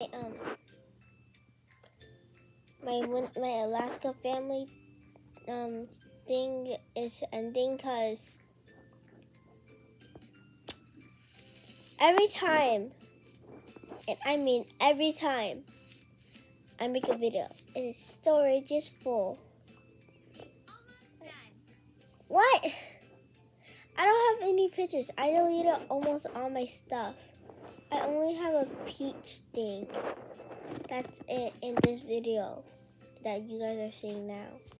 um my my Alaska family um thing is ending because every time and I mean every time I make a video its storage is full. What? I don't have any pictures. I deleted almost all my stuff. I only have a peach thing. That's it in this video that you guys are seeing now.